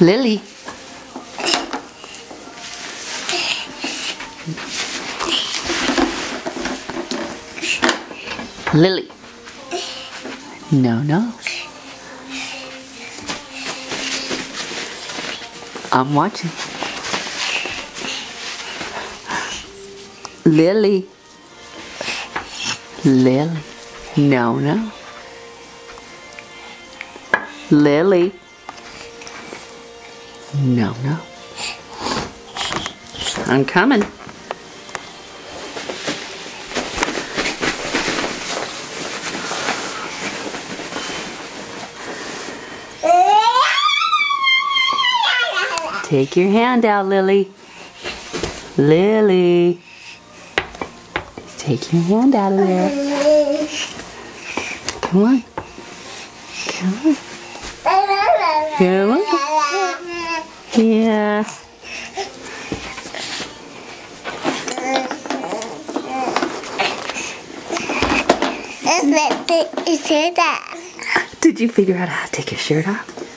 Lily. Lily. No, no. I'm watching. Lily. Lily. No, no. Lily. No, no. I'm coming. Take your hand out, Lily. Lily. Take your hand out of there. Come on. Come on. Come on. Yeah. Is that? Did you figure out how to take your shirt off?